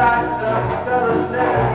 like the uh, fellas never